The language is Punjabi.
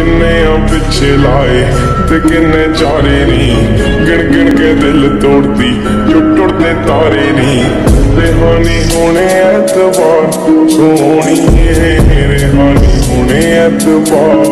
ਕਿੰਨੇ ਆ ਪਿੱਛੇ ਲਾਏ ਤੇ ਕਿੰਨੇ ਚਾਰੇ ਨਹੀਂ ਗਿਣ ਗਿਣ ਕੇ ਦਿਲ ਤੋੜਦੀ ਟੁੱਟ ਟੁੱਟਦੇ ਤਾਰੇ ਨਹੀਂ ਰਿਹਾਨੀ ਹੋਣੇ ਐਤਵਾਰ, ਸੋਹਣੀ ਏ ਰਿਹਾਨੀ ਹੋਣੇ ਐਤਵਾਰ।